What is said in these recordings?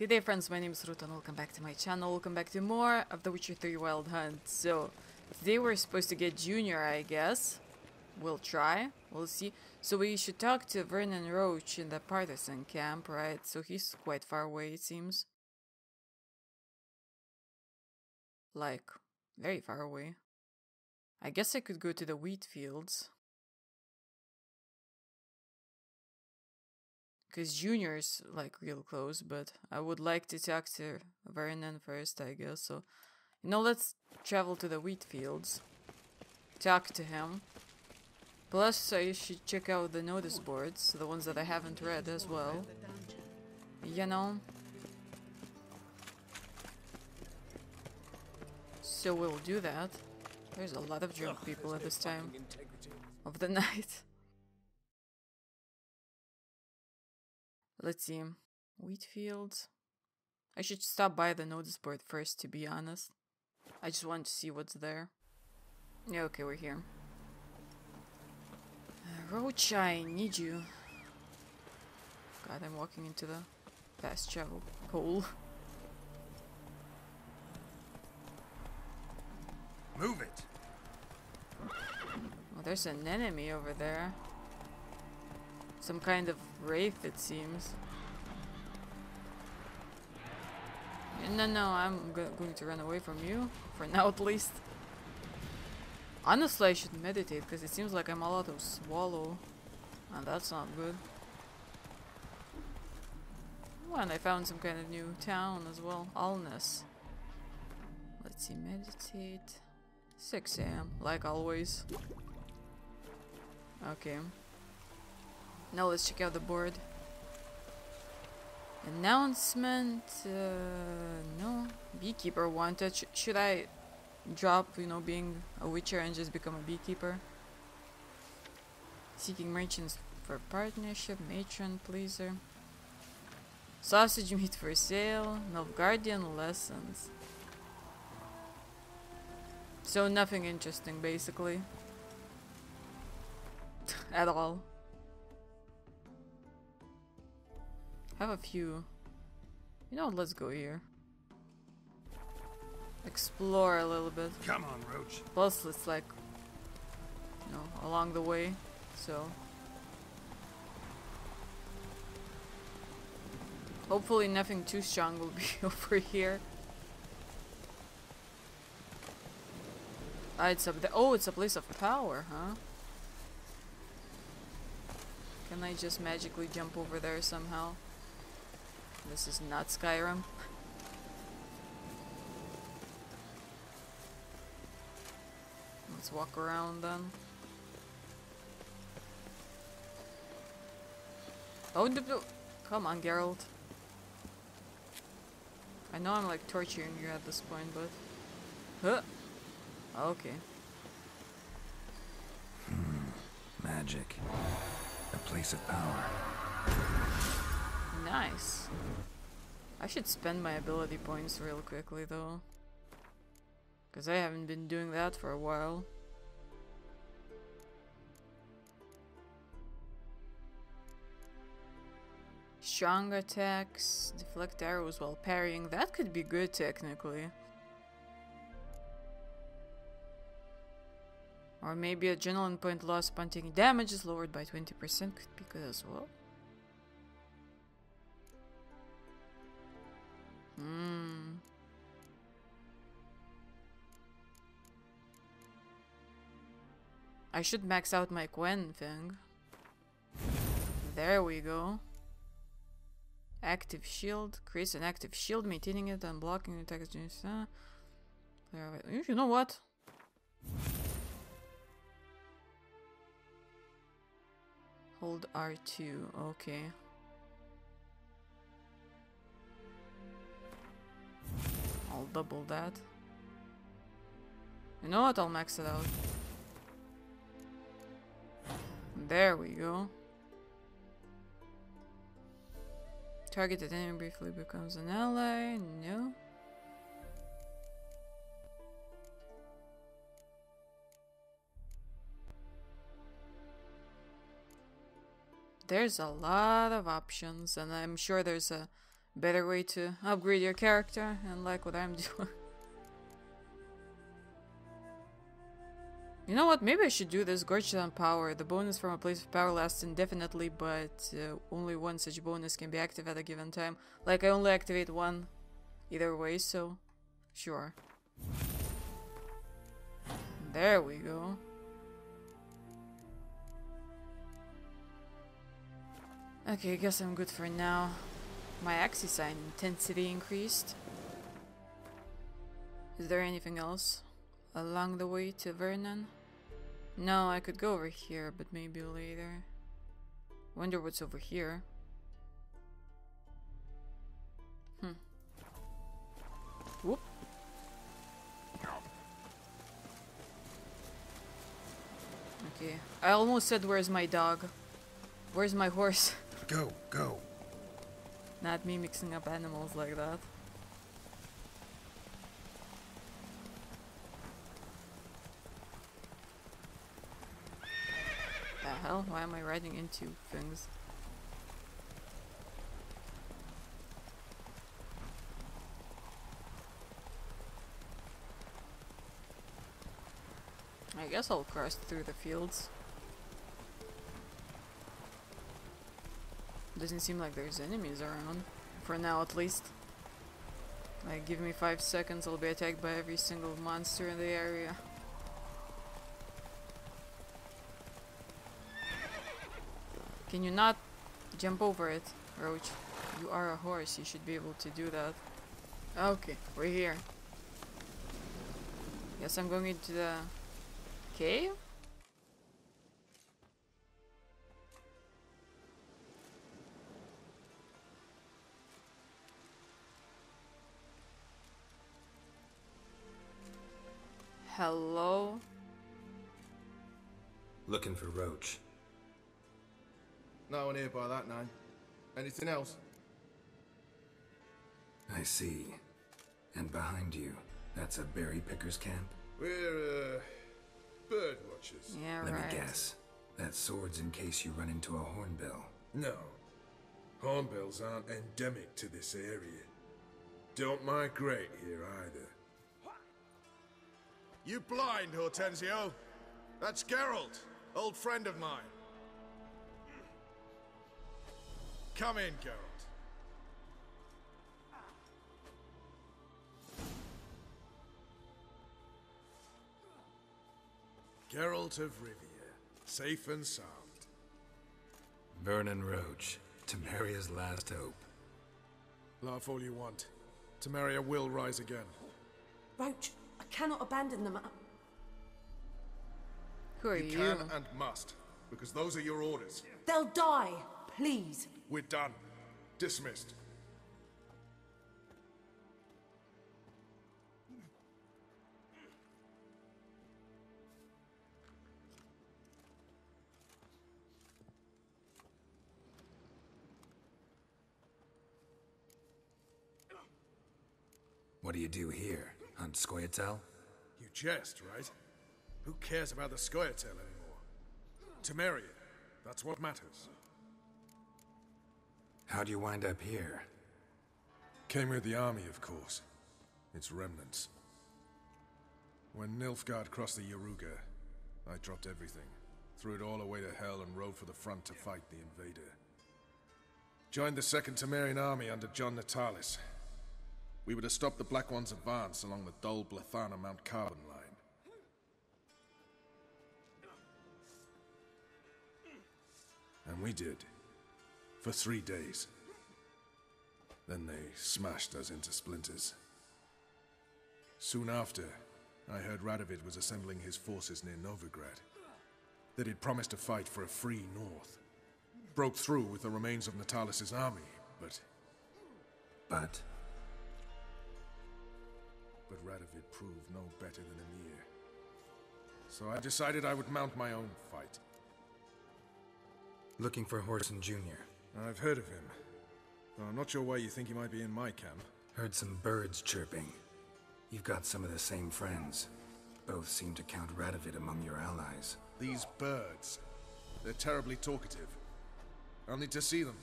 Good day friends, my name is Ruta and welcome back to my channel, welcome back to more of The Witcher 3 Wild Hunt. So, today we're supposed to get Junior, I guess. We'll try, we'll see. So we should talk to Vernon Roach in the partisan camp, right? So he's quite far away, it seems. Like, very far away. I guess I could go to the wheat fields. Because Junior's like real close, but I would like to talk to Vernon first, I guess. So, you know, let's travel to the wheat fields, talk to him. Plus, I should check out the notice boards, the ones that I haven't read as well. You know. So we'll do that. There's a lot of drunk people at this time of the night. Let's see. Wheat fields. I should stop by the notice board first, to be honest. I just want to see what's there. Yeah, okay, we're here. Uh, Roach, I need you. God, I'm walking into the fast travel hole. Move it. Well, there's an enemy over there. Some kind of wraith, it seems. No, no, I'm go going to run away from you. For now, at least. Honestly, I should meditate, because it seems like I'm a lot of swallow. And that's not good. Oh, and I found some kind of new town as well. Alness. Let's see, meditate. 6 a.m., like always. Okay. Now let's check out the board. Announcement. Uh, no. Beekeeper wanted. Sh should I drop, you know, being a witcher and just become a beekeeper? Seeking merchants for partnership. Matron pleaser. Sausage meat for sale. Nilfgaardian lessons. So nothing interesting, basically. At all. Have a few. You know what, let's go here. Explore a little bit. Come on, Roach. Plus, it's like, you know, along the way, so. Hopefully nothing too strong will be over here. Ah, it's a oh, it's a place of power, huh? Can I just magically jump over there somehow? This is not Skyrim. Let's walk around then. Oh, come on, Geralt. I know I'm like torturing you at this point, but... Huh. Okay. Hmm. Magic. A place of power. Nice. I should spend my ability points real quickly though. Because I haven't been doing that for a while. Strong attacks, deflect arrows while parrying. That could be good technically. Or maybe adrenaline point loss upon taking damage is lowered by 20% could be good as well. Hmm. I should max out my Quen thing. There we go. Active shield. Creates an active shield, maintaining it and blocking attacks. You know what? Hold R2. Okay. I'll double that. You know what? I'll max it out. There we go. Targeted enemy briefly becomes an ally. No. There's a lot of options, and I'm sure there's a better way to upgrade your character and like what I'm doing. You know what? Maybe I should do this Gorgeous Power. The bonus from a place of power lasts indefinitely, but uh, only one such bonus can be active at a given time. Like, I only activate one either way, so sure. There we go. Okay, I guess I'm good for now. My Axii sign intensity increased. Is there anything else along the way to Vernon? No, I could go over here, but maybe later. Wonder what's over here. Hmm. Whoop. Okay. I almost said where's my dog? Where's my horse? Go, go. Not me mixing up animals like that. The hell? Why am I riding into things? I guess I'll cross through the fields. Doesn't seem like there's enemies around. For now, at least. Like, give me five seconds, I'll be attacked by every single monster in the area. Can you not jump over it, Roach? You are a horse, you should be able to do that. Okay, we're here. Guess I'm going into the cave? Here by that name. Anything else? I see. And behind you, that's a berry picker's camp? We're, uh, bird watchers. Yeah, Let right. me guess. That sword's in case you run into a hornbill. No. Hornbills aren't endemic to this area. Don't migrate here either. You blind, Hortensio? That's Geralt, old friend of mine. Come in, Geralt. Geralt of Rivia, safe and sound. Vernon Roach, Temeria's last hope. Laugh all you want. Temeria will rise again. Roach, I cannot abandon them. I- Who are You you? can and must, because those are your orders. They'll die. Please. We're done. Dismissed. What do you do here? Hunt Scoia'tael? You jest, right? Who cares about the Scoia'tael anymore? Temeria. That's what matters. How'd you wind up here? Came with the army, of course. Its remnants. When Nilfgaard crossed the Yaruga, I dropped everything. Threw it all away to hell and rode for the front to fight the invader. Joined the Second Temerian army under John Natalis. We were to stop the Black One's advance along the Dol Blathanna Mount Carbon line. And we did. For three days. Then they smashed us into splinters. Soon after, I heard Radovid was assembling his forces near Novigrad. That he'd promised to fight for a free North. Broke through with the remains of Natalis' army, but But but Radovid proved no better than Emhyr. So I decided I would mount my own fight. looking for Whoreson Jr. I've heard of him, though I'm not sure why you think he might be in my camp. Heard some birds chirping. You've got some of the same friends. Both seem to count Radovid among your allies. These birds, they're terribly talkative. I'll need to see them.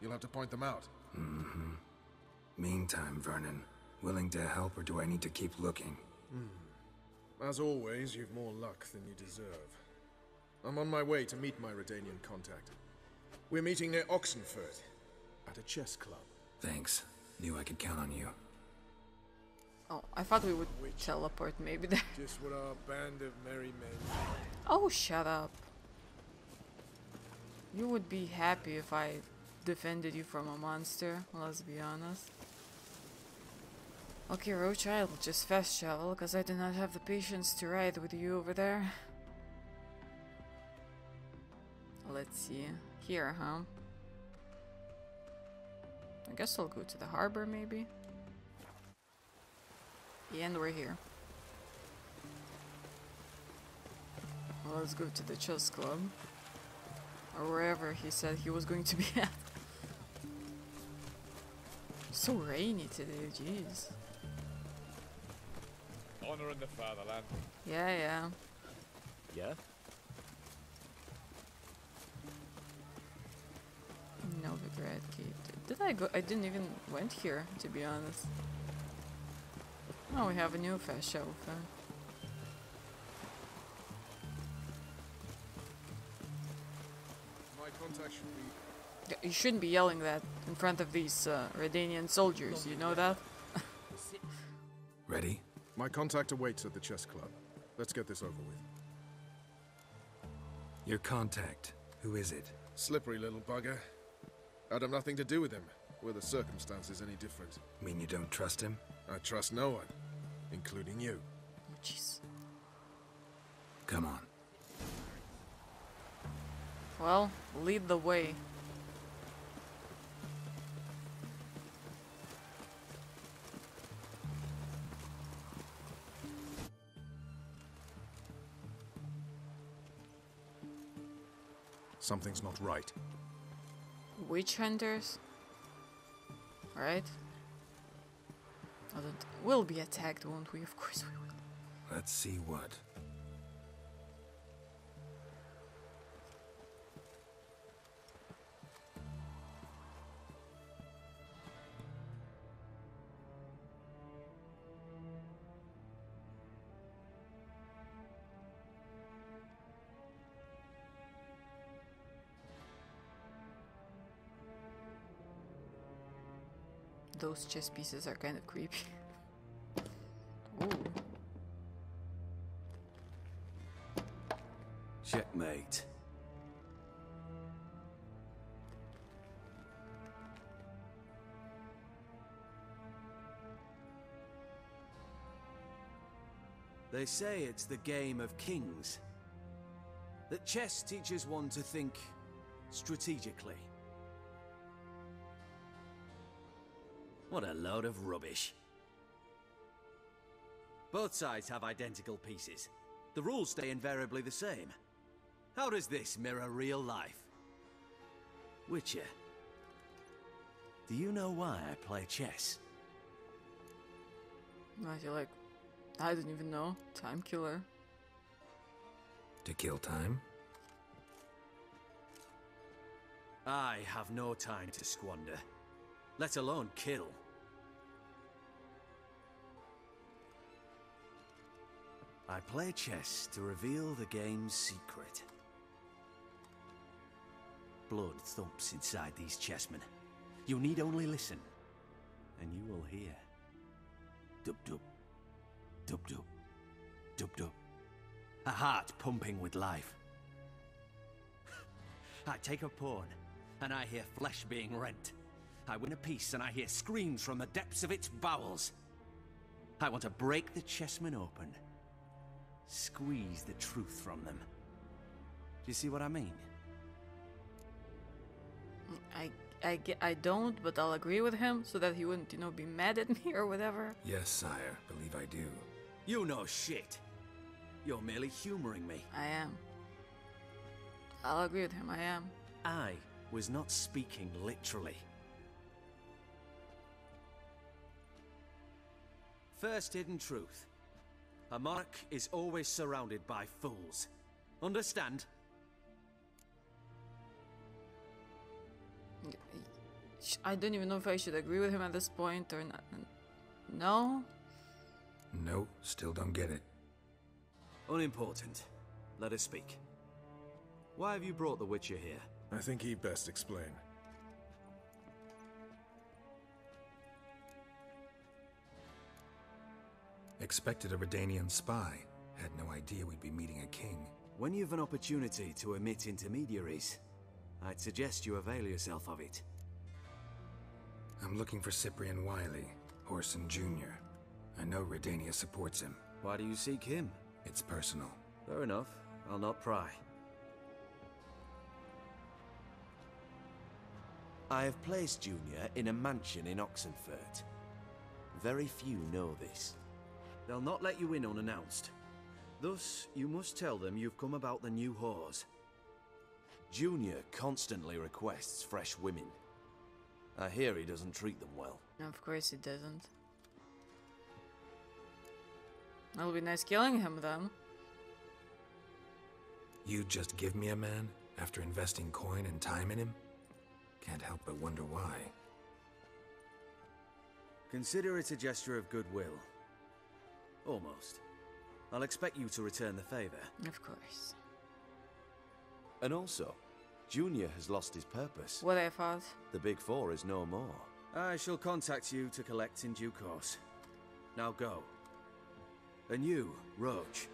You'll have to point them out. Mm-hmm. Meantime, Vernon, willing to help or do I need to keep looking? Mm. As always, you've more luck than you deserve. I'm on my way to meet my Redanian contact. We're meeting near Oxenfurt, at a chess club. Thanks. Knew I could count on you. Oh, I thought we would teleport maybe there. Just what our band of merry men. Oh, shut up. You would be happy if I defended you from a monster, let's be honest. Okay, Roach, I'll just fast travel, because I do not have the patience to ride with you over there. Let's see. Here, huh? I guess I'll go to the harbor, maybe? And we're here. Well, let's go to the chess club. Or wherever he said he was going to be at. So rainy today, jeez. Honor in the fatherland. Yeah, yeah. Yeah? Novigrad Gate. Did I go? I didn't even went here, to be honest. Oh, we have a new fast shelf. Huh? My contact should be. You shouldn't be yelling that in front of these uh, Redanian soldiers, you know that? Ready? My contact awaits at the chess club. Let's get this over with. Your contact. Who is it? Slippery little bugger. I'd have nothing to do with him. Were the circumstances any different? Mean you don't trust him? I trust no one, including you. Oh, jeez. Come on. Well, lead the way. Something's not right. Witch hunters? Right? We'll be attacked, won't we? Of course we will. Let's see what. Those chess pieces are kind of creepy. Ooh. Checkmate. They say it's the game of kings. That chess teaches one to think strategically. What a load of rubbish. Both sides have identical pieces. The rules stay invariably the same. How does this mirror real life? Witcher, do you know why I play chess? I feel like I didn't even know. Time killer. To kill time? I have no time to squander, let alone kill. I play chess to reveal the game's secret. Blood thumps inside these chessmen. You need only listen, and you will hear. Dub dub. Dub dub. Dub dub. A heart pumping with life. I take a pawn, and I hear flesh being rent. I win a piece, and I hear screams from the depths of its bowels. I want to break the chessmen open. Squeeze the truth from them. Do you see what I mean? I I I don't, but I'll agree with him so that he wouldn't, you know, be mad at me or whatever. Yes, sire. Believe I do. You know shit. You're merely humoring me. I am. I'll agree with him. I am. I was not speaking literally. First hidden truth. A monarch is always surrounded by fools. Understand? I don't even know if I should agree with him at this point or not. No? No, still don't get it. Unimportant. Let us speak. Why have you brought the Witcher here? I think he'd best explain. Expected a Redanian spy. Had no idea we'd be meeting a king. When you've an opportunity to omit intermediaries, I'd suggest you avail yourself of it. I'm looking for Cyprian Wiley, Whoreson Jr. I know Redania supports him. Why do you seek him? It's personal. Fair enough. I'll not pry. I have placed Junior in a mansion in Oxenfurt. Very few know this. They'll not let you in unannounced. Thus, you must tell them you've come about the new whores. Junior constantly requests fresh women. I hear he doesn't treat them well. Of course he doesn't. It'll be nice killing him then. You just give me a man after investing coin and time in him? Can't help but wonder why. Consider it a gesture of goodwill. Almost. I'll expect you to return the favor. Of course. And also, Junior has lost his purpose. What I thought. The Big Four is no more. I shall contact you to collect in due course. Now go. And you, Roach.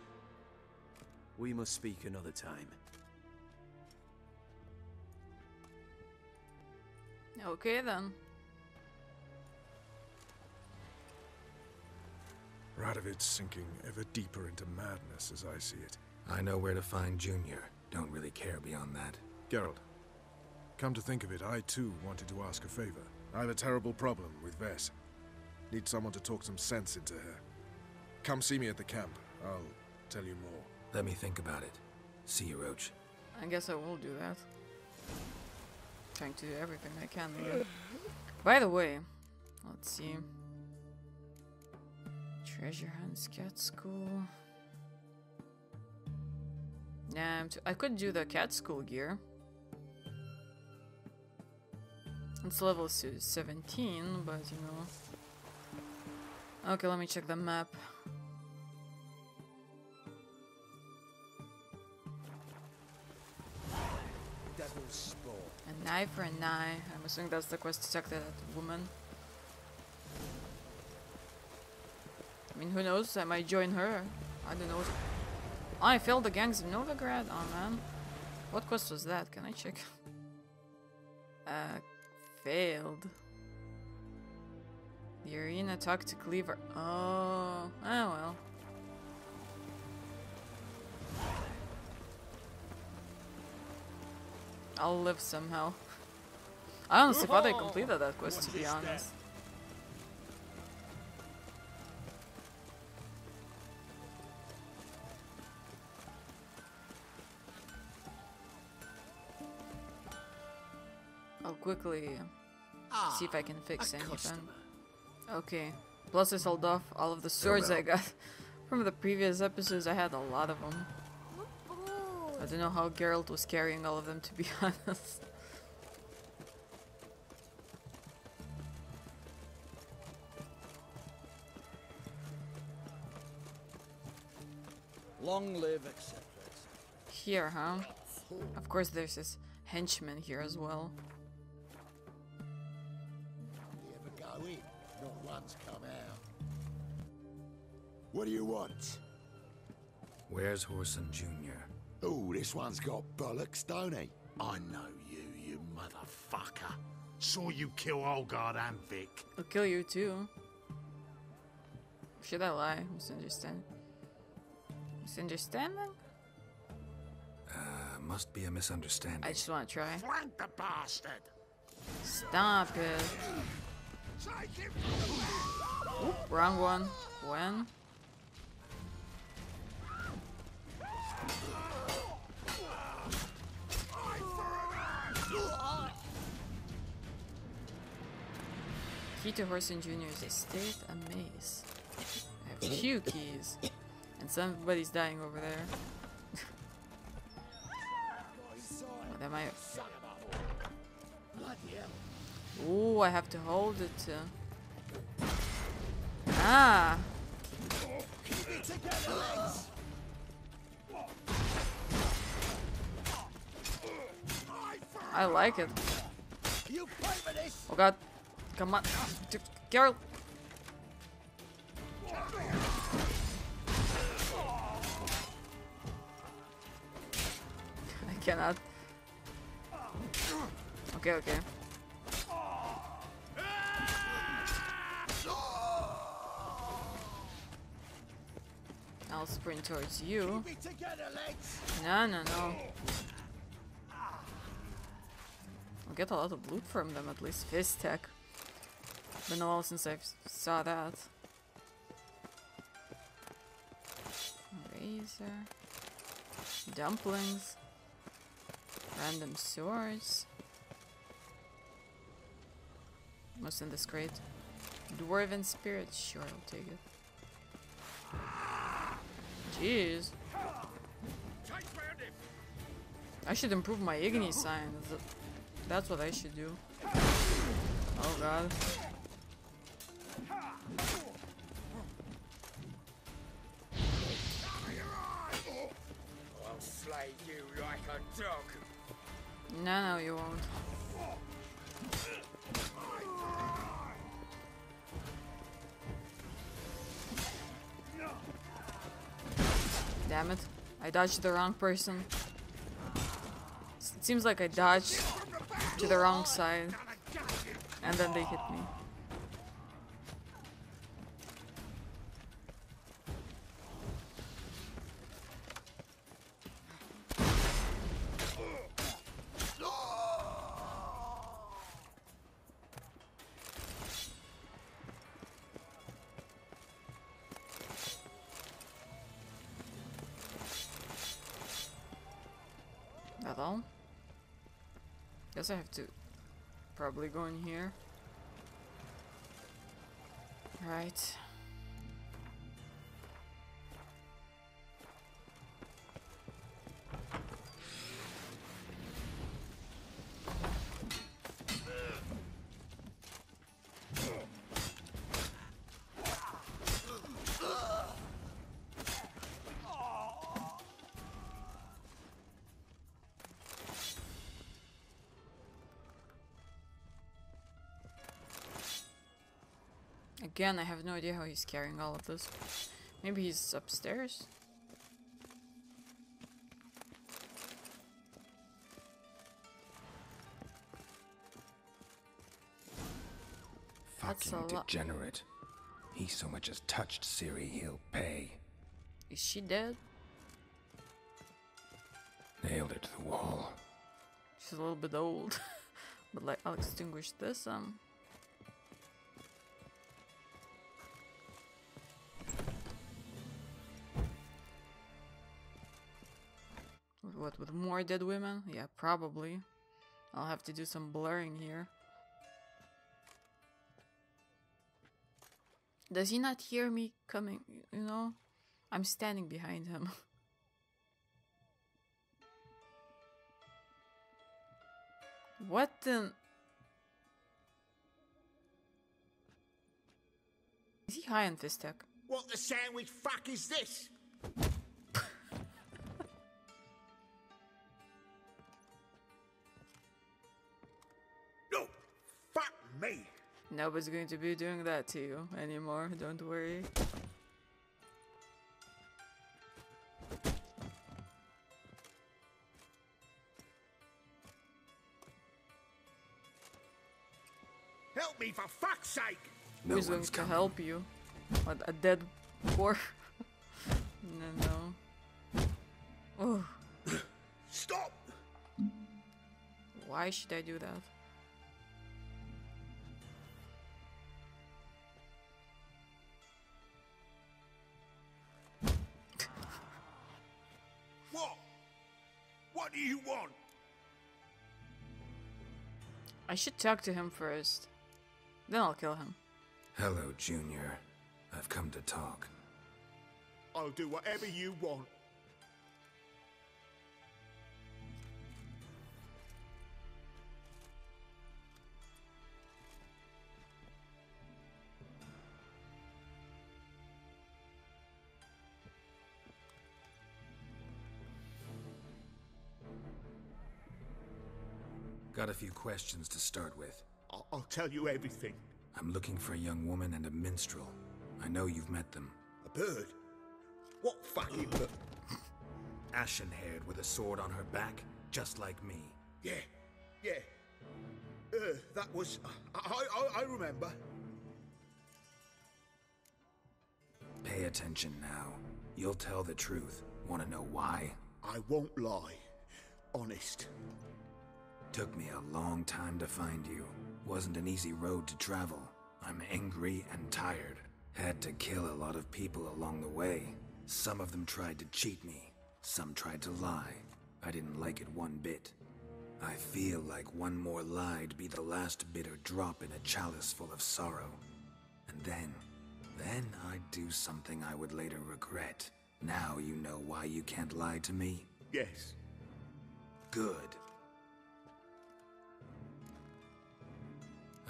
We must speak another time. Okay then. Radovid's sinking ever deeper into madness as I see it. I know where to find Junior. Don't really care beyond that. Geralt, come to think of it, I too wanted to ask a favor. I have a terrible problem with Vess. Need someone to talk some sense into her. Come see me at the camp. I'll tell you more. Let me think about it. See you, Roach. I guess I will do that. Trying to do everything I can. By the way, let's see. Treasure hunts, cat school. T- I could do the cat school gear. It's level 17, but you know. Okay, let me check the map. A knife for a knife. I'm assuming that's the quest to check that woman. Mean, who knows? I might join her. I don't know. I failed the gangs of Novigrad. Oh man. What quest was that? Can I check? Uh, failed. The arena talked to Cleaver. Oh, oh well. I'll live somehow. I honestly thought I completed that quest, to be honest. I'll quickly ah, see if I can fix anything. Okay. Plus I sold off all of the swords I got from the previous episodes. I had a lot of them. I don't know how Geralt was carrying all of them, to be honest. Long live, etc. Here, huh? Of course, there's this henchman here as well. What do you want? Where's Whoreson Jr.? Oh, this one's got bollocks, don't he? I know you, you motherfucker. Saw you kill Olgard and Vic. I'll kill you too. Should I lie? Misunderstand. Misunderstanding? Uh, must be a misunderstanding. I just want to try. Flank the bastard! Stop it. Oop, wrong one. When? Key to Whoreson Jr.'s estate, a maze. I have two keys. And somebody's dying over there. What am I? Ooh, I have to hold it. Uh... Ah. I like it. Oh god. Come on. D- Girl. I cannot. Okay, okay. I'll sprint towards you. No, no, no. I'll get a lot of loot from them, at least fisstech. Been a while since I saw that. Razor. Dumplings. Random swords. What's in this crate? Dwarven spirit. Sure, I'll take it. Jeez. I should improve my Igni sign. Th- That's what I should do. Oh god. I'll slay you like a dog. No, no, you won't. Damn it. I dodged the wrong person. It seems like I dodged to the wrong side. And then they hit me. I have to probably go in here. Right. Again, I have no idea how he's carrying all of this. Maybe he's upstairs? Fucking degenerate. He so much as touched Ciri, he'll pay. Is she dead? Nailed it to the wall. She's a little bit old. but like, I'll extinguish this, um... more dead women? Yeah, probably. I'll have to do some blurring here. Does he not hear me coming? You know? I'm standing behind him. what the... Is he high on Fisstech? What the sandwich fuck is this? Nobody's going to be doing that to you anymore, don't worry. Help me for fuck's sake. No Who's going one's to help you? What, a dead boar? no, no. Oh, Stop. why should I do that? Should talk to him first. Then I'll kill him. Hello, Junior. I've come to talk. I'll do whatever you want. Got a few questions to start with. I'll, I'll tell you everything. I'm looking for a young woman and a minstrel. I know you've met them. A bird? What fucking bird? Ashen haired with a sword on her back, just like me. Yeah, yeah. Uh, that was. I, I, I remember. Pay attention now. You'll tell the truth. Want to know why? I won't lie. Honest. Took me a long time to find you. Wasn't an easy road to travel. I'm angry and tired. Had to kill a lot of people along the way. Some of them tried to cheat me. Some tried to lie. I didn't like it one bit. I feel like one more lie'd be the last bitter drop in a chalice full of sorrow. And then, then I'd do something I would later regret. Now you know why you can't lie to me? Yes. Good.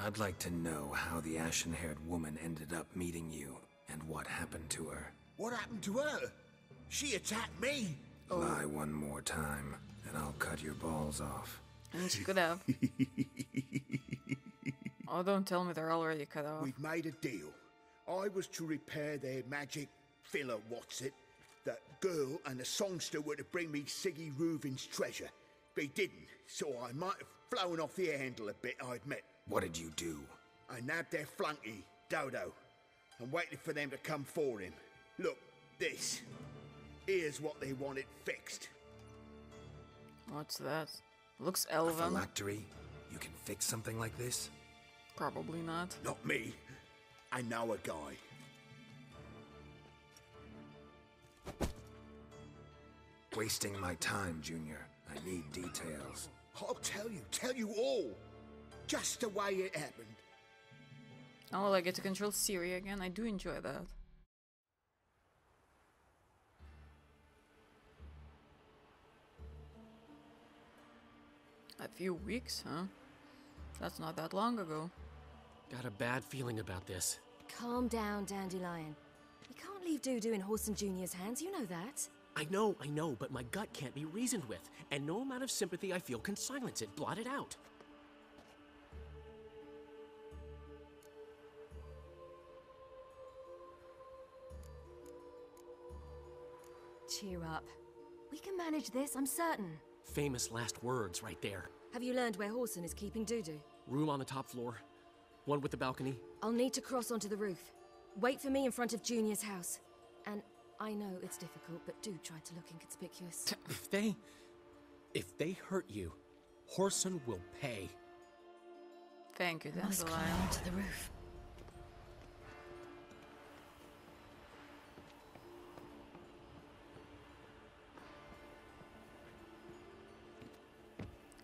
I'd like to know how the ashen haired woman ended up meeting you and what happened to her. What happened to her? She attacked me. Oh. Lie one more time, and I'll cut your balls off. And she could have. oh, don't tell me they're already cut off. We've made a deal. I was to repair their magic filler, what's it? That girl and the songster were to bring me Sigi Reuven's treasure. They didn't, so I might have flown off the handle a bit, I admit. What did you do? I nabbed their flunky, Dudu, and waited for them to come for him. Look, this. Here's what they wanted fixed. What's that? Looks A elven. phylactery? You can fix something like this? Probably not. Not me. I know a guy. Wasting my time, Junior. I need details. I'll tell you, tell you all. Just the way it happened. Oh, I get to control Ciri again. I do enjoy that. A few weeks, huh? That's not that long ago. Got a bad feeling about this. Calm down, Dandelion. You can't leave Dudu in Whoreson Jr.'s hands, you know that. I know, I know, but my gut can't be reasoned with, and no amount of sympathy I feel can silence it, blot it out. Cheer up. We can manage this, I'm certain. Famous last words right there. Have you learned where Whoreson is keeping Dudu? Room on the top floor, one with the balcony. I'll need to cross onto the roof. Wait for me in front of Junior's house. And I know it's difficult, but do try to look inconspicuous. If they. If they hurt you, Whoreson will pay. Thank you, Must Dandelion. climb onto the roof.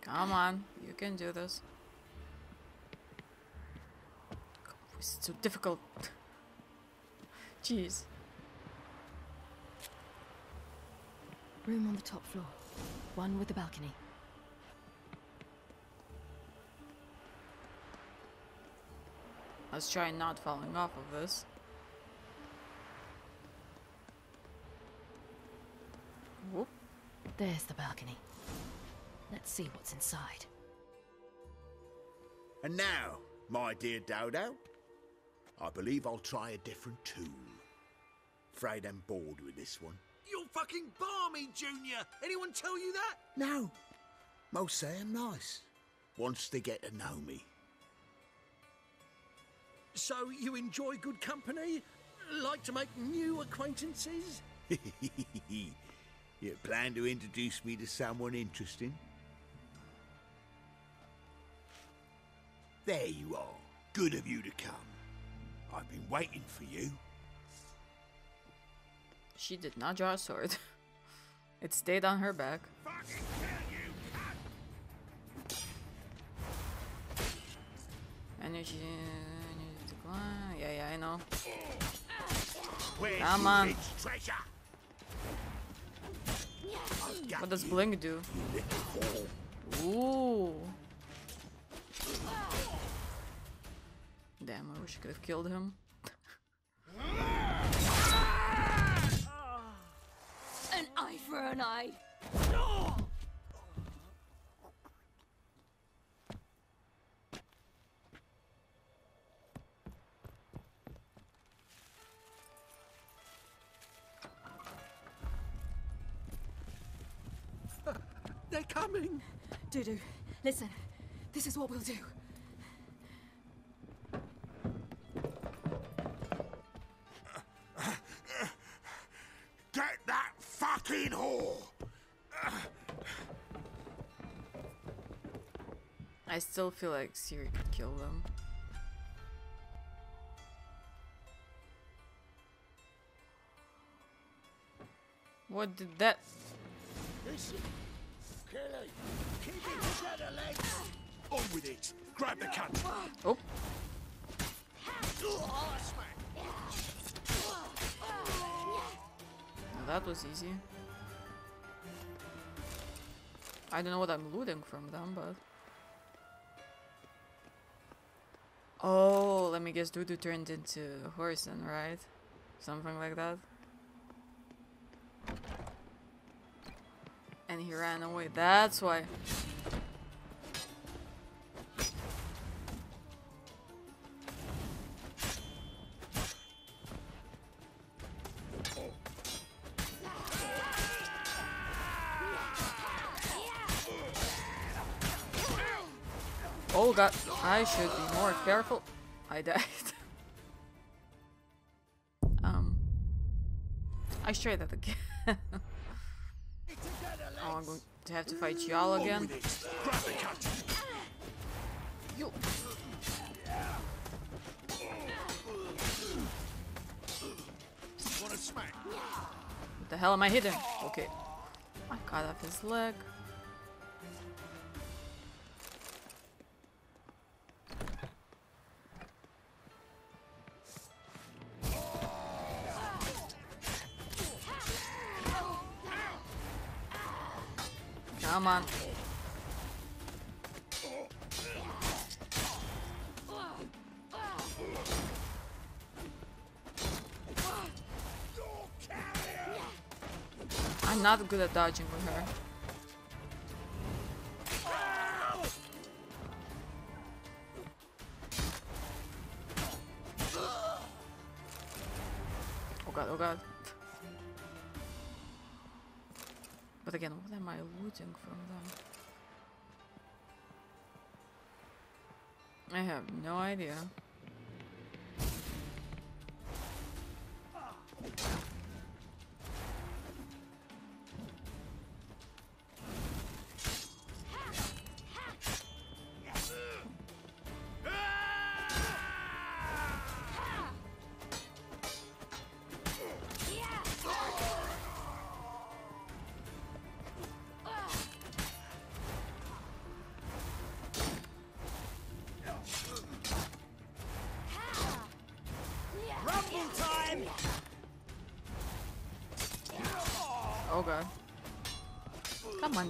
Come on, you can do this. It's so difficult. Jeez. Room on the top floor. One with the balcony. Let's try not falling off of this. Whoop. There's the balcony. Let's see what's inside. And now, my dear Dudu, I believe I'll try a different tune. Afraid I'm bored with this one. You're fucking balmy, Junior! Anyone tell you that? No. Most say I'm nice. Once they get to know me. So you enjoy good company? Like to make new acquaintances? you plan to introduce me to someone interesting? There you are. Good of you to come. I've been waiting for you. She did not draw a sword. it stayed on her back. Energy, energy decline. Yeah, yeah, I know. Where's Come on. Reuven's treasure? I've got What does you, Blink do? you. Ooh. Damn, I wish I could have killed him. an eye for an eye! They're coming! Dudu, listen. This is what we'll do. I still feel like Ciri could kill them. What did that? Listen, Kelly, keep it together, legs. On with it. Grab the cunt. Oh, that was easy. I don't know what I'm looting from them, but. Oh, let me guess. Dudu turned into a horse, then, right? Something like that. And he ran away. That's why. Oh god, I should be more careful. I died. um, I tried that again. oh, I'm going to have to fight y'all again. What the hell am I hitting? Okay. I cut off his leg. I'm not good at dodging with her. Looting from them? I have no idea.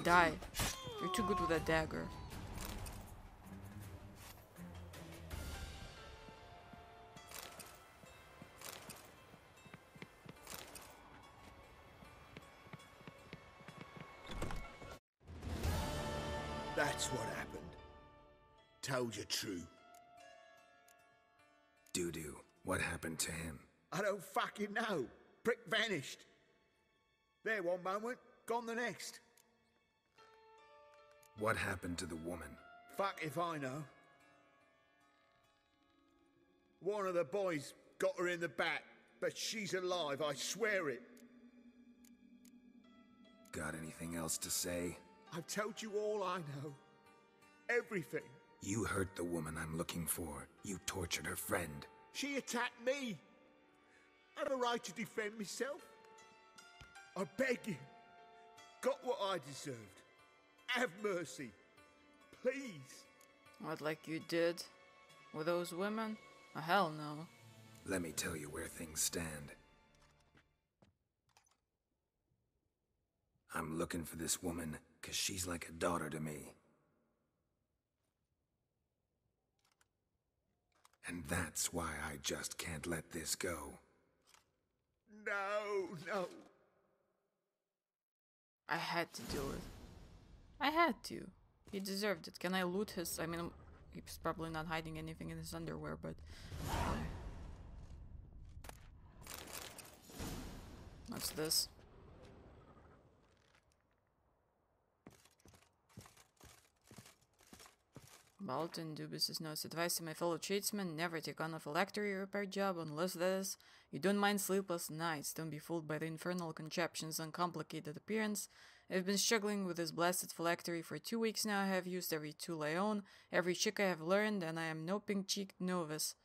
Die. You're too good with a dagger. That's what happened. Told you true. Dudu, what happened to him? I don't fucking know. Prick vanished. There one moment, gone the next. What happened to the woman? Fuck if I know. One of the boys got her in the back, but she's alive, I swear it. Got anything else to say? I've told you all I know. Everything. You hurt the woman I'm looking for. You tortured her friend. She attacked me. I have a right to defend myself. I beg you. Got what I deserved. Have mercy. Please. What, like you did with those women? Oh, hell no. Let me tell you where things stand. I'm looking for this woman because she's like a daughter to me. And that's why I just can't let this go. No, no. I had to do it. I had to. He deserved it. Can I loot his... I mean, he's probably not hiding anything in his underwear, but... Uh, what's this? Balton Dubis's notes advice to my fellow tradesmen, never take on a phylactery repair job unless that is you don't mind sleepless nights, don't be fooled by the infernal conceptions and complicated appearance I've been struggling with this blasted phylactery for two weeks now. I have used every tool I own, every trick I have learned, and I am no pink cheeked novice.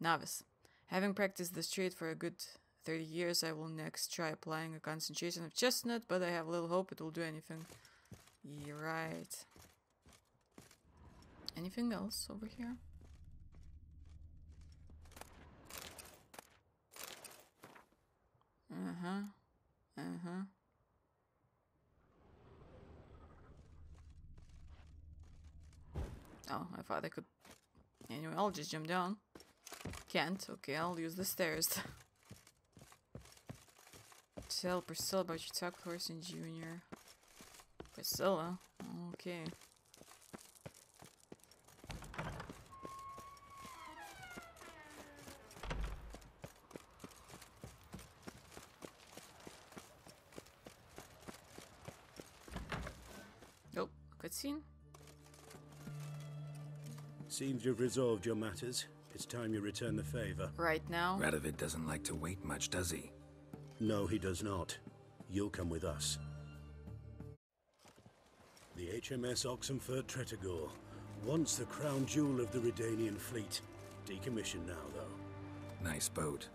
Novice. Having practiced this trade for a good 30 years, I will next try applying a concentration of chestnut, but I have little hope it will do anything. You're right. Anything else over here? Uh-huh. Uh-huh. Oh, I thought I could... Anyway, I'll just jump down. Can't. Okay, I'll use the stairs. Tell Priscilla about your talk Whoreson Jr. Priscilla? Okay. Oh, cutscene? Seems you've resolved your matters. It's time you return the favor. Right now? Radovid doesn't like to wait much, does he? No, he does not. You'll come with us. The HMS Oxenfurt Tretogor, once the crown jewel of the Redanian fleet. Decommissioned now, though. Nice boat.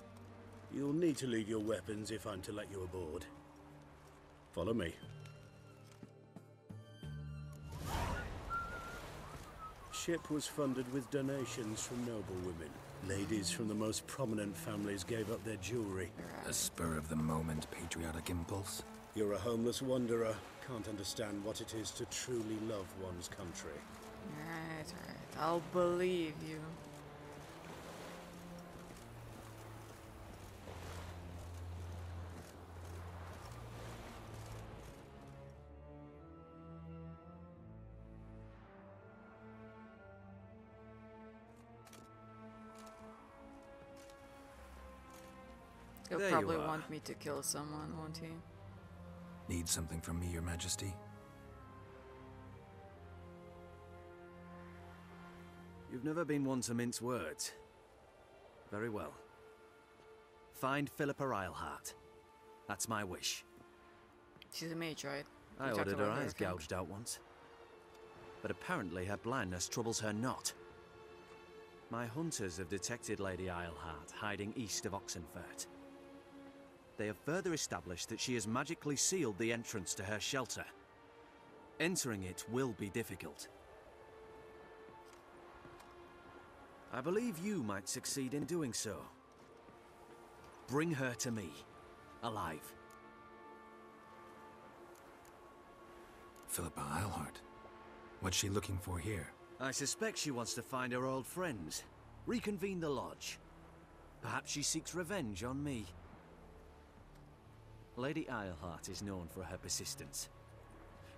You'll need to leave your weapons if I'm to let you aboard. Follow me. Ship was funded with donations from noble women. Ladies from the most prominent families gave up their jewelry. A spur of the moment patriotic impulse? You're a homeless wanderer. Can't understand what it is to truly love one's country. Right, right. I'll believe you. There probably want me to kill someone, won't he? Need something from me, Your Majesty? You've never been one to mince words. Very well. Find Philippa Eilhart. That's my wish. She's a mage, right? I We talked ordered her eyes I gouged out once. But apparently her blindness troubles her not. My hunters have detected Lady Eilhart hiding east of Oxenfurt. They have further established that she has magically sealed the entrance to her shelter. Entering it will be difficult. I believe you might succeed in doing so. Bring her to me, alive. Philippa Eilhart. What's she looking for here? I suspect she wants to find her old friends, reconvene the lodge. Perhaps she seeks revenge on me. Lady Eilhart is known for her persistence.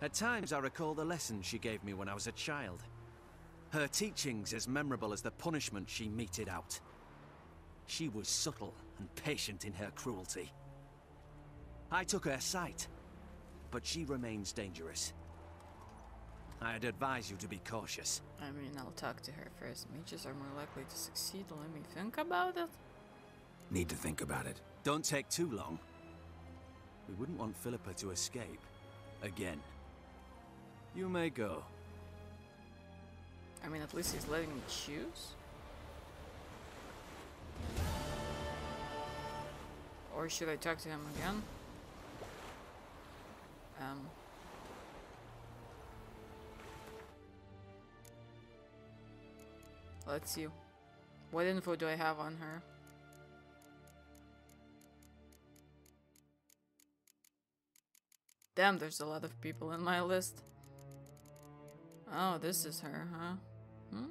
At times I recall the lessons she gave me when I was a child. Her teachings as memorable as the punishment she meted out. She was subtle and patient in her cruelty. I took her sight, but she remains dangerous. I'd advise you to be cautious. I mean, I'll talk to her first. Mages are more likely to succeed. Let me think about it. Need to think about it. Don't take too long. We wouldn't want Philippa to escape. Again. You may go. I mean, at least he's letting me choose. Or should I talk to him again? Um. Let's see. What info do I have on her? Damn, there's a lot of people in my list. Oh, this is her, huh? Hmm?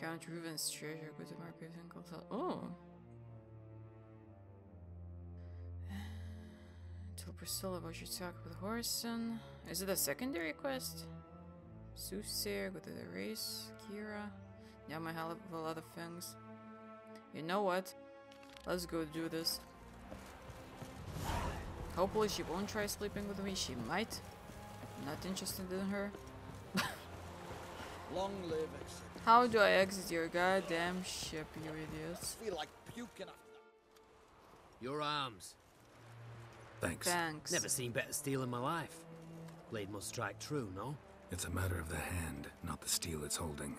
Count Reuven's treasure, go to Marcus and consult. Oh! Tell Priscilla about your talk with Whoreson. Is it a secondary quest? Soothsayer, go to the race. Keira. Yeah, my hell of a lot of things. You know what? Let's go do this. Hopefully she won't try sleeping with me. She might. Not interested in her. Long live Exit. How do I exit your goddamn ship, you idiots? feel like puking after Your arms. Thanks. Thanks. Never seen better steel in my life. Blade must strike true, no? It's a matter of the hand, not the steel it's holding.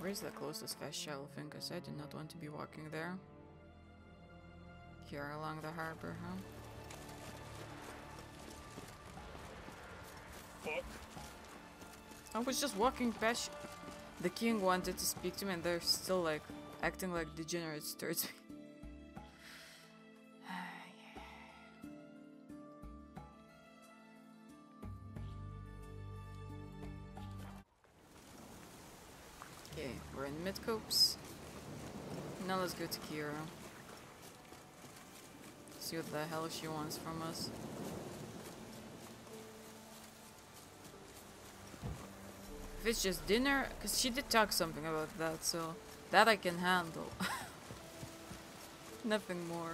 Where's the closest fast shuttle thing? Because I do not want to be walking there. Here along the harbor, huh? Fuck. I was just walking past. The king wanted to speak to me, and they're still like acting like degenerates towards me. Midcopse. Now let's go to Keira. See what the hell she wants from us. If it's just dinner, because she did talk something about that, so that I can handle. Nothing more.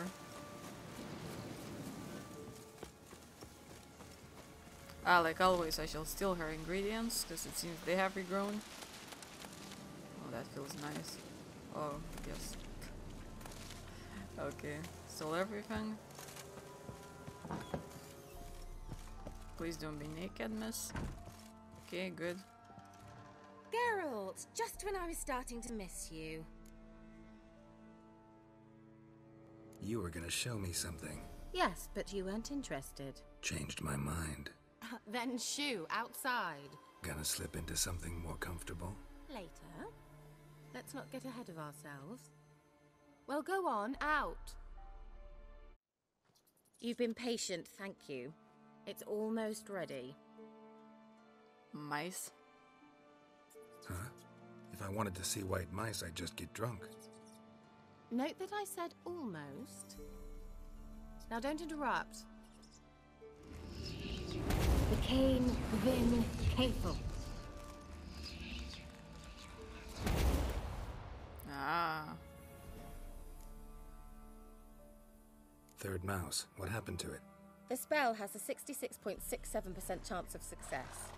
Ah, like always, I shall steal her ingredients, because it seems they have regrown. That feels nice. Oh, yes. okay, stole everything. Please don't be naked, miss. Okay, good. Geralt, just when I was starting to miss you. You were gonna show me something. Yes, but you weren't interested. Changed my mind. Uh, then shoo, outside. Gonna slip into something more comfortable? Later. Let's not get ahead of ourselves. Well, go on, out. You've been patient, thank you. It's almost ready. Mice? Huh? If I wanted to see white mice, I'd just get drunk. Note that I said almost. Now don't interrupt. The cane Vin Cathel. Ah. Third mouse. What happened to it? The spell has a 66.67% chance of success.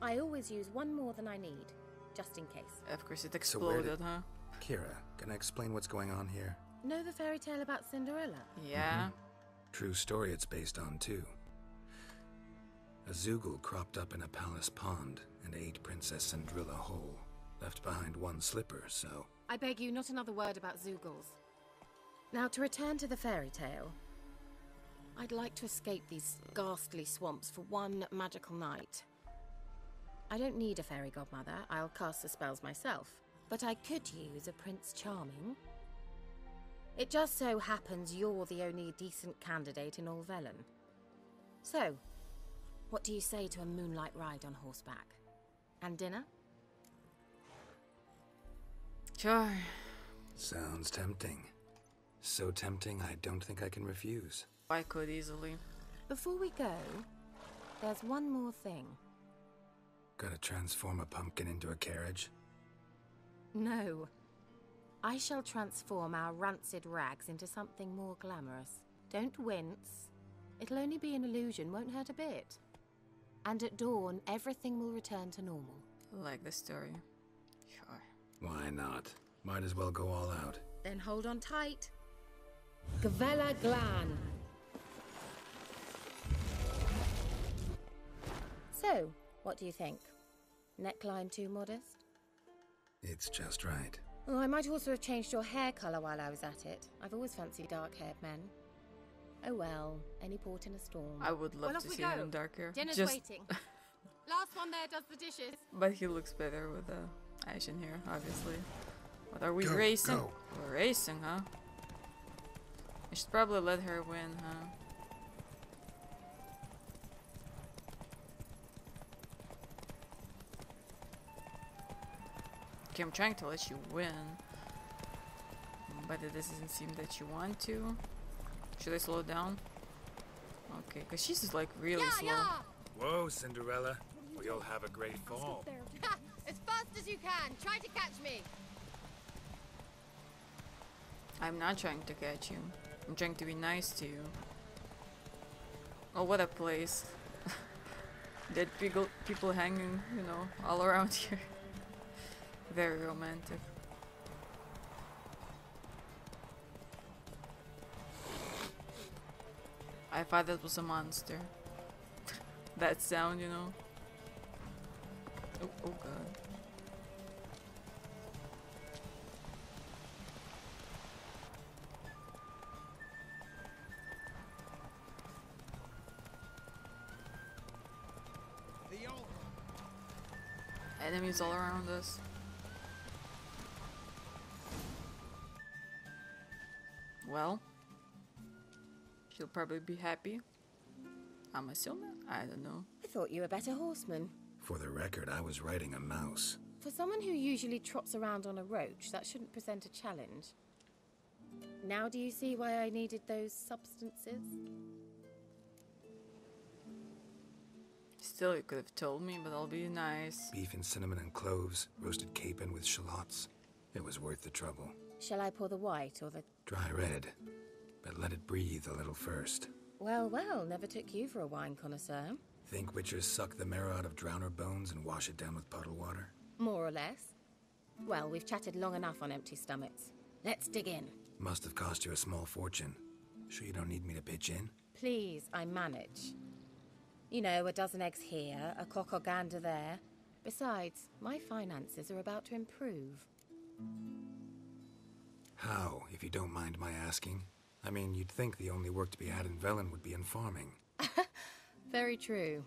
I always use one more than I need, just in case. Of course, it So exploded, did- huh? Keira, can I explain what's going on here? Know the fairy tale about Cinderella? Yeah. True story it's based on, too. A Zeugl cropped up in a palace pond and ate Princess Cinderella whole. Left behind one slipper, so. I beg you, not another word about Zeugls. Now, to return to the fairy tale. I'd like to escape these ghastly swamps for one magical night. I don't need a fairy godmother, I'll cast the spells myself. But I could use a Prince Charming. It just so happens you're the only decent candidate in all Velen. So, what do you say to a moonlight ride on horseback? And dinner? Sure. Sounds tempting. So tempting, I don't think I can refuse. I could easily. Before we go, there's one more thing. Gotta transform a pumpkin into a carriage? No. I shall transform our rancid rags into something more glamorous. Don't wince. It'll only be an illusion, won't hurt a bit. And at dawn, everything will return to normal. Like the story. Sure. Why not? Might as well go all out. Then hold on tight. Gavella Glan. So, what do you think? Neckline too modest? It's just right. Oh, I might also have changed your hair colour while I was at it. I've always fancied dark haired men. Oh well, any port in a storm. I would love Well, to see go. him in dark hair. Dinner's Just- waiting. Last one there does the dishes. But he looks better with the Ashen hair, obviously. What are we Go, racing? go. We're racing, huh? I should probably let her win, huh? Okay, I'm trying to let you win. But it doesn't seem that you want to. Should I slow down? Okay, because she's like really slow. Whoa, Cinderella. Well, you'll have a great fall. As you can. Try to catch me. I'm not trying to catch you. I'm trying to be nice to you. Oh, what a place. Dead people, people hanging, you know, all around here. Very romantic. I thought that was a monster. that sound, you know. Oh, oh god. Enemies all around us. Well, she'll probably be happy. I'm assuming. I don't know. I thought you were a better horseman. For the record, I was riding a mouse. For someone who usually trots around on a roach, that shouldn't present a challenge. Now do you see why I needed those substances? Still, you could have told me, but I'll be nice. Beef and cinnamon and cloves, roasted capon with shallots. It was worth the trouble. Shall I pour the white or the... Dry red, but let it breathe a little first. Well, well, never took you for a wine connoisseur. Think witchers suck the marrow out of drowner bones and wash it down with puddle water? More or less. Well, we've chatted long enough on empty stomachs. Let's dig in. Must have cost you a small fortune. Sure you don't need me to pitch in? Please, I manage. You know, a dozen eggs here, a mm. cock or gander there. Besides, my finances are about to improve. How, if you don't mind my asking? I mean, you'd think the only work to be had in Velen would be in farming. Very true.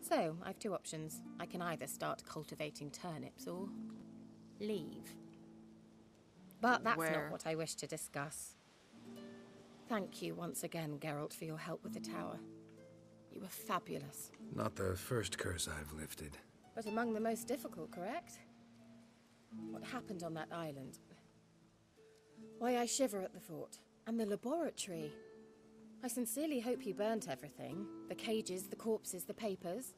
So, I've two options. I can either start cultivating turnips or leave. But that's Where? not what I wish to discuss. Thank you once again, Geralt, for your help with the tower. You were fabulous. Not the first curse I've lifted. But among the most difficult, correct? What happened on that island? Why, I shiver at the thought. And the laboratory. I sincerely hope you burnt everything. The cages, the corpses, the papers.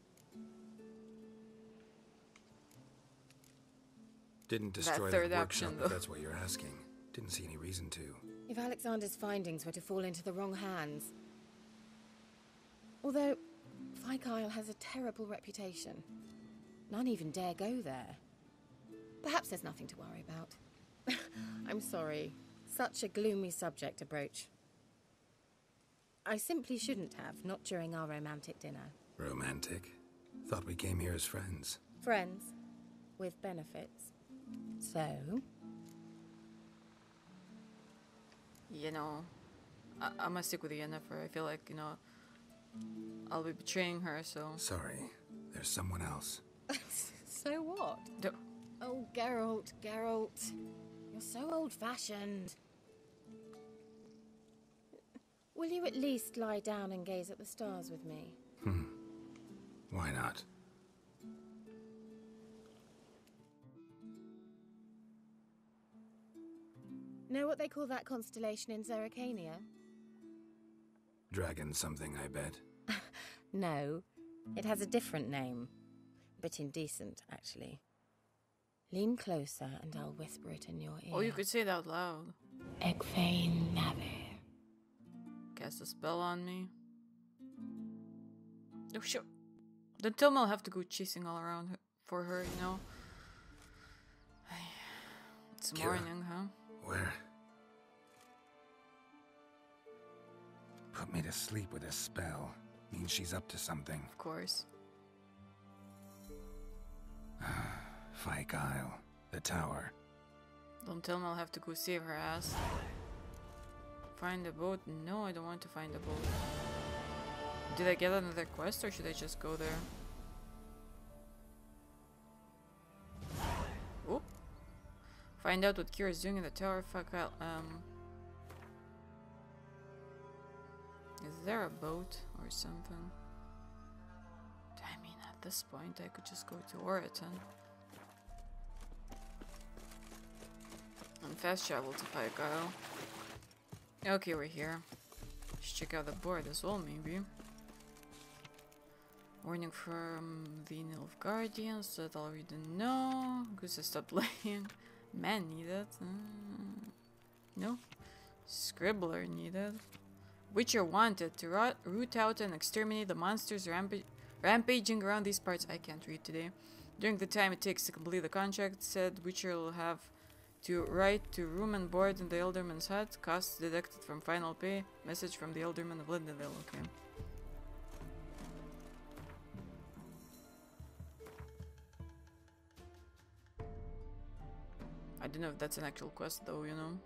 Didn't destroy third the workshop, though. if that's what you're asking. Didn't see any reason to. If Alexander's findings were to fall into the wrong hands. Although, Fyke Isle has a terrible reputation. None even dare go there. Perhaps there's nothing to worry about. I'm sorry. Such a gloomy subject to broach. I simply shouldn't have, not during our romantic dinner. Romantic? Thought we came here as friends. Friends, with benefits. So, You know, I I'm gonna stick with Yennefer. I feel like, you know, I'll be betraying her, so. Sorry, there's someone else. so what? Do- Oh, Geralt, Geralt. You're so old fashioned. Will you at least lie down and gaze at the stars with me? Hmm. Why not? Know what they call that constellation in Zerrikania? Dragon something, I bet. No, it has a different name. But indecent, actually. Lean closer and I'll whisper it in your ear. Oh, you could say it out loud. Egfain Navir. Cast a spell on me. Oh, sure. Then tell me I'll have to go chasing all around for her, you know? It's Keira. morning, huh? Where? Put me to sleep with a spell. Means she's up to something. Of course. Fyke Isle. The tower. Don't tell me I'll have to go save her ass. Find a boat? No, I don't want to find a boat. Did I get another quest or should I just go there? Oop. Find out what Keira's doing in the tower. Fuck out. Um. Is there a boat or something? I mean, at this point, I could just go to Oreton. And fast travel to Fyke Okay, we're here. Let's check out the board as well, maybe. Warning from the Nilfgaardians that I already know. Goose has stopped playing. Man needed. Mm. No. Scribbler needed. Witcher wanted to rot, root out and exterminate the monsters rampa rampaging around these parts. I can't read today. During the time it takes to complete the contract, said Witcher will have to write to room and board in the Elderman's hut. Costs deducted from final pay. Message from the Elderman of Lindenvale. Okay. I don't know if that's an actual quest though, you know.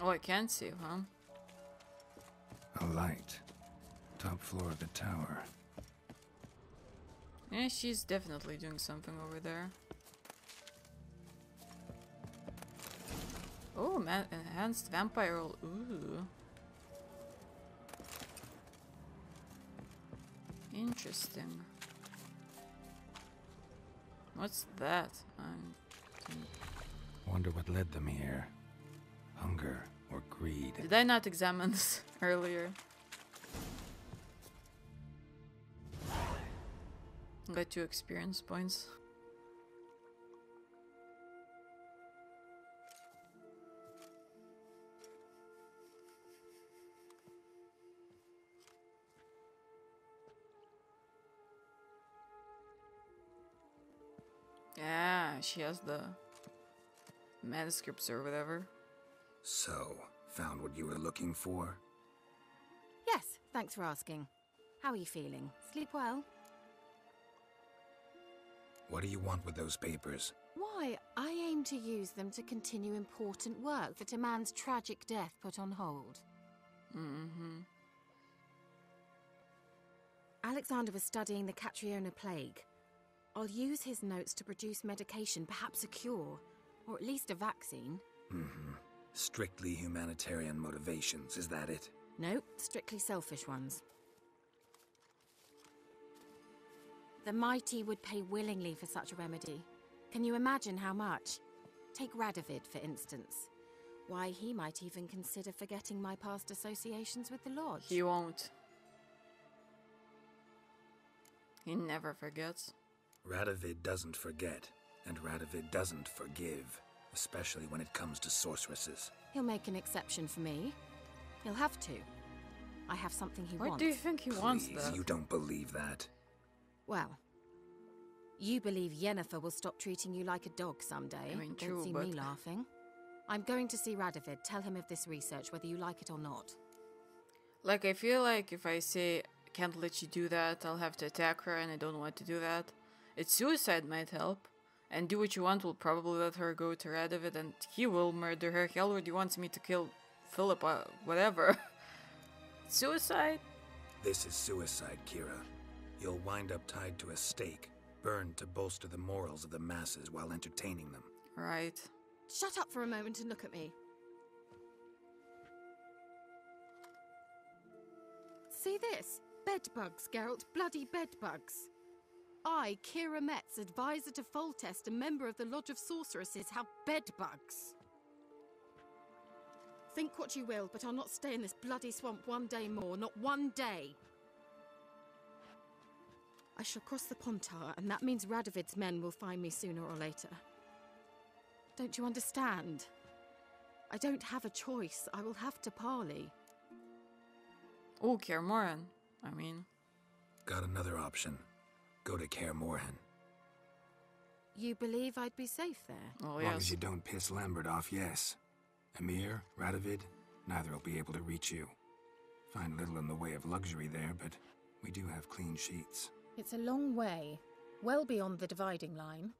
Oh, I can't see, huh? A light. Top floor of the tower. Yeah, she's definitely doing something over there. Oh, man, enhanced vampire roll. Ooh. Interesting. What's that? I'm... Wonder what led them here. Hunger or greed. Did I not examine this earlier? Got two experience points. Yeah, she has the manuscripts or whatever. So, found what you were looking for? Yes, thanks for asking. How are you feeling? Sleep well? What do you want with those papers? Why, I aim to use them to continue important work that a man's tragic death put on hold. Mm-hmm. Alexander was studying the Catriona plague. I'll use his notes to produce medication, perhaps a cure, or at least a vaccine. Mm-hmm. Strictly humanitarian motivations, is that it? No, strictly selfish ones. The mighty would pay willingly for such a remedy. Can you imagine how much? Take Radovid, for instance. Why, he might even consider forgetting my past associations with the Lodge. He won't. He never forgets. Radovid doesn't forget, and Radovid doesn't forgive, especially when it comes to sorceresses. He'll make an exception for me. He'll have to. I have something he Why wants. do you think he Please, wants that? you don't believe that. Well, you believe Yennefer will stop treating you like a dog someday. I mean, Don't true, see but- me laughing. I'm going to see Radovid. Tell him of this research, whether you like it or not. Like, I feel like if I say, can't let you do that, I'll have to attack her, and I don't want to do that. Its suicide might help. And do what you want will probably let her go to Radovid, and he will murder her. He already wants me to kill Philip, uh, whatever. suicide? This is suicide, Keira. You'll wind up tied to a stake, burned to bolster the morals of the masses while entertaining them. Right. Shut up for a moment and look at me. See this? Bedbugs, Geralt. Bloody bedbugs. I, Keira Metz, advisor to Foltest and member of the Lodge of Sorceresses, have bedbugs. Think what you will, but I'll not stay in this bloody swamp one day more. Not one day. I shall cross the Pontar, and that means Radovid's men will find me sooner or later. Don't you understand? I don't have a choice. I will have to parley. Oh, Kaer Morhen. I mean, Got another option. Go to Kaer Morhen. You believe I'd be safe there? oh As long yes. as you don't piss Lambert off, yes. Emhyr, Radovid, neither will be able to reach you. Find little in the way of luxury there, but we do have clean sheets. It's a long way, well beyond the dividing line.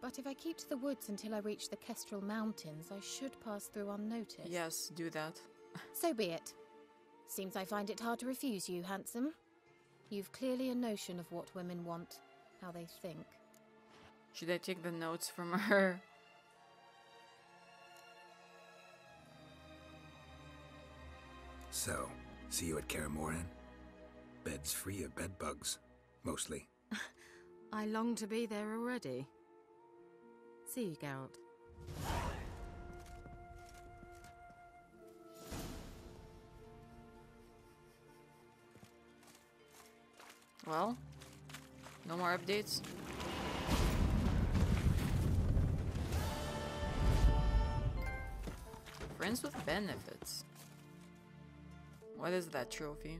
But if I keep to the woods until I reach the Kestrel Mountains, I should pass through unnoticed. Yes, do that. So be it. Seems I find it hard to refuse you, handsome. You've clearly a notion of what women want, how they think. Should I take the notes from her? So, see you at Kaer Morhen? Beds free of bedbugs, mostly. I long to be there already. See you, Geralt. Well, no more updates? Friends with benefits. What is that trophy?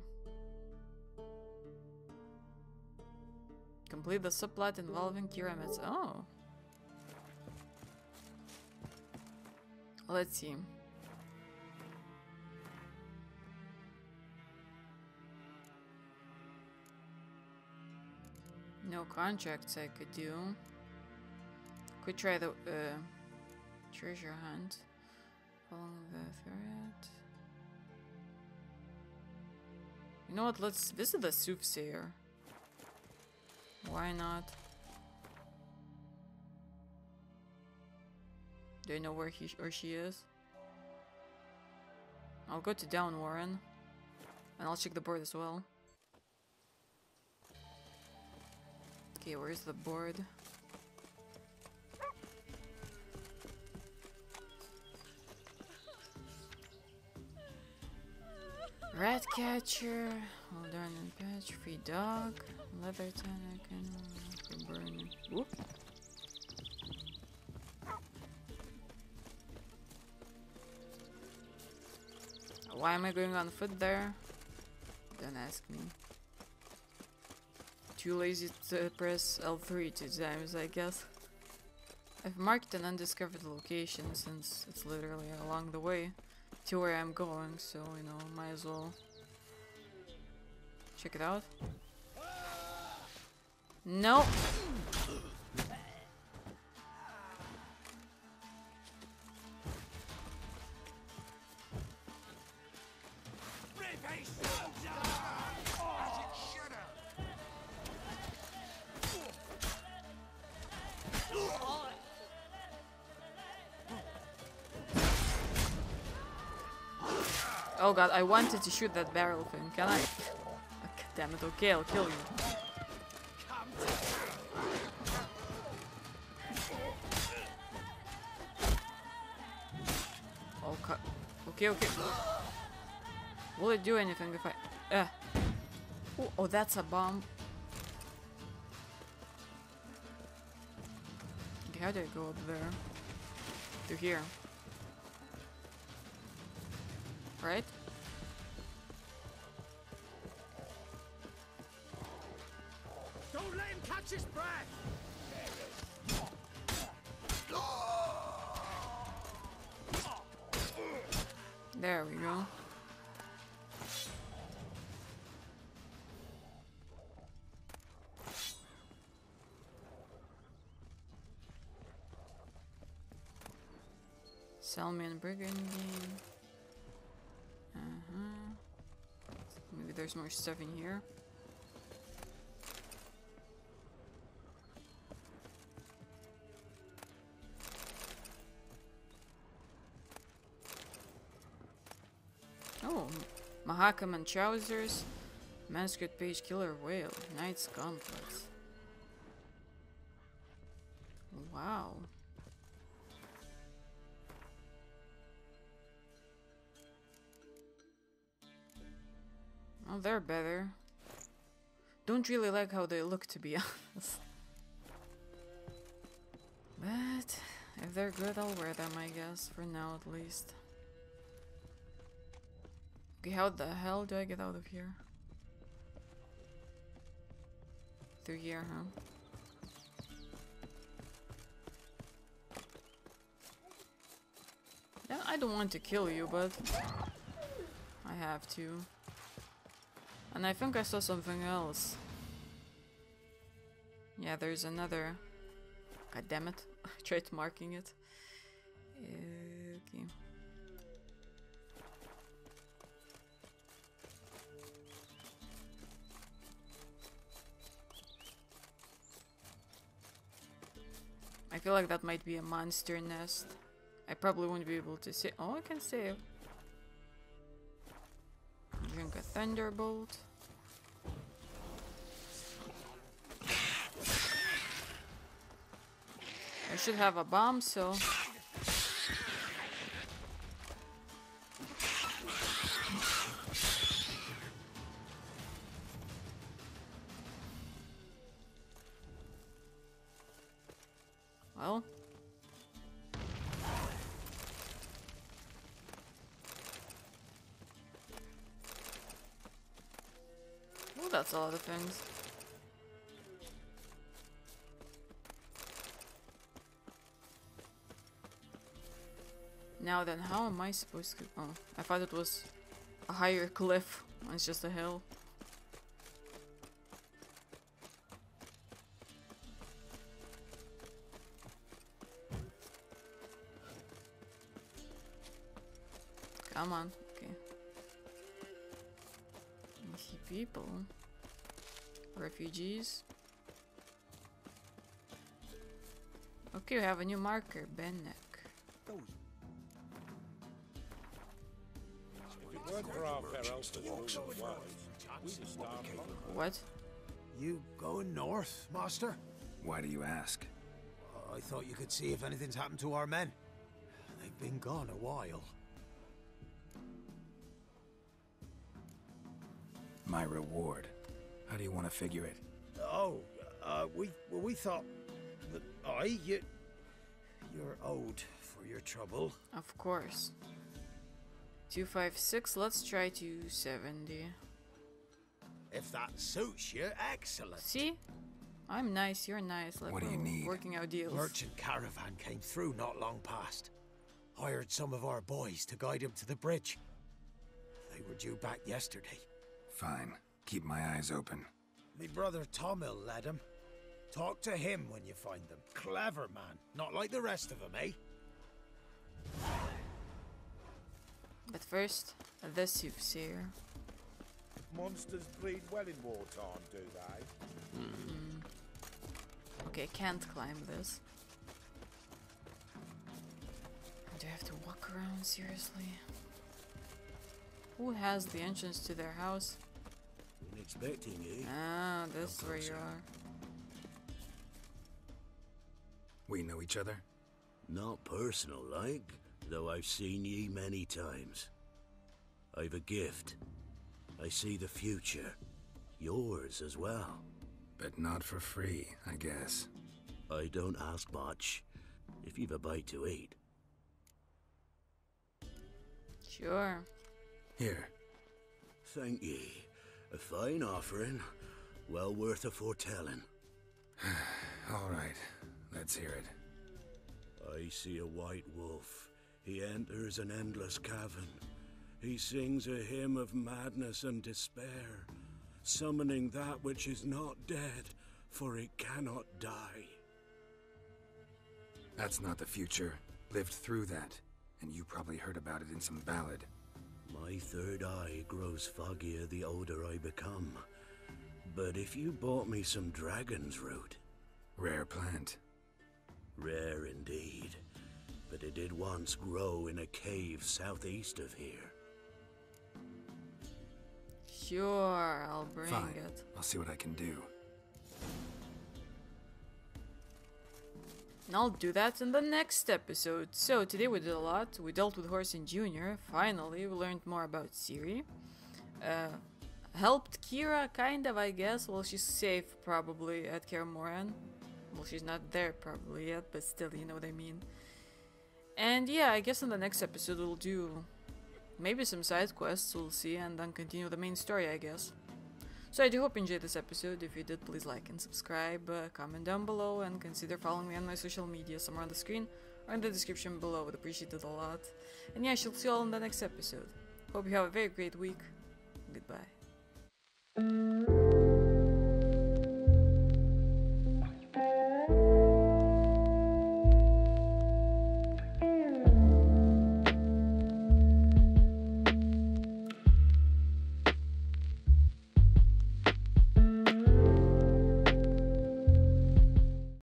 Complete the subplot involving pyramids. Oh. Let's see. No contracts I could do. Could try the uh, treasure hunt. Following the thread. You know what? Let's visit the soothsayer. Why not? Do you know where he or she is? I'll go to Downwarren. And I'll check the board as well. Okay, where's the board? Rat catcher, hold on and patch, free dog, leather tonic, and burning. Whoop. Why am I going on foot there? Don't ask me. Too lazy to press L3 two times, I guess. I've marked an undiscovered location since it's literally along the way to where I'm going, so, you know, might as well check it out. Nope. God, I wanted to shoot that barrel thing, can I? Okay, damn it, okay, I'll kill you. Okay, okay, okay. Will it do anything if I... Uh. Oh, oh, that's a bomb. Okay, how do I go up there? To here. Right? Salmon Brigandine. Uh-huh. Maybe there's more stuff in here. Oh, Mahakam and trousers. Manuscript page killer whale. Knight's gauntlets. Wow. Oh, they're better. Don't really like how they look, to be honest. But if they're good, I'll wear them, I guess, for now at least. Okay, how the hell do I get out of here? Through here, huh? I don't want to kill you, but I have to. And I think I saw something else. Yeah, there's another. God damn it. I tried marking it. Uh, okay. I feel like that might be a monster nest. I probably won't be able to see. Oh, I can save. Drink a thunderbolt. I should have a bomb, so. Things. Now then, how am I supposed to... Oh, I thought it was a higher cliff. It's just a hill. Come on. Okay. People. Refugees. Okay, we have a new marker, Benek. If it weren't for our fair elf to rule the world, we'd have starved long ago. What? You going north, Master? Why do you ask? Uh, I thought you could see if anything's happened to our men. They've been gone a while. My reward. How do you want to figure it? Oh, uh, we well, we thought that I you you're owed for your trouble. Of course. 256, let's try 270. If that suits you, excellent. See? I'm nice, you're nice. Like What do you need? Working out deals. Merchant caravan came through not long past. Hired some of our boys to guide him to the bridge. They were due back yesterday. Fine. Keep my eyes open. Me brother Tomil led him. Talk to him when you find them. Clever man, not like the rest of them, eh? But first, the soothsayer. Monsters breed well in wartime, do they? Okay, can't climb this. Do I have to walk around seriously? Who has the entrance to their house? Been expecting you. Ah, this is where you are. We know each other? Not personal like, though I've seen ye many times. I've a gift. I see the future. Yours as well. But not for free, I guess. I don't ask much. If you've a bite to eat. Sure. Here. Thank ye. A fine offering. Well worth a foretelling. All right. Let's hear it. I see a white wolf. He enters an endless cavern. He sings a hymn of madness and despair, summoning that which is not dead, for it cannot die. That's not the future. Lived through that. And you probably heard about it in some ballad. My third eye grows foggier the older I become. But if you bought me some dragon's root, Rare plant. rare indeed, but it did once grow in a cave southeast of here. Sure, I'll bring Fine. it. I'll see what I can do. And I'll do that in the next episode. So today we did a lot. We dealt with Whoreson Jr. Finally, we learned more about Ciri. Uh, helped Keira, kind of, I guess. Well, she's safe probably at Kaer Morhen. Well, she's not there probably yet, but still, you know what I mean. And yeah, I guess in the next episode we'll do maybe some side quests, we'll see, and then continue the main story, I guess. So I do hope you enjoyed this episode. If you did, please like and subscribe, uh, comment down below, and consider following me on my social media somewhere on the screen or in the description below. Would appreciate it a lot. And yeah, I shall see you all in the next episode. Hope you have a very great week. Goodbye.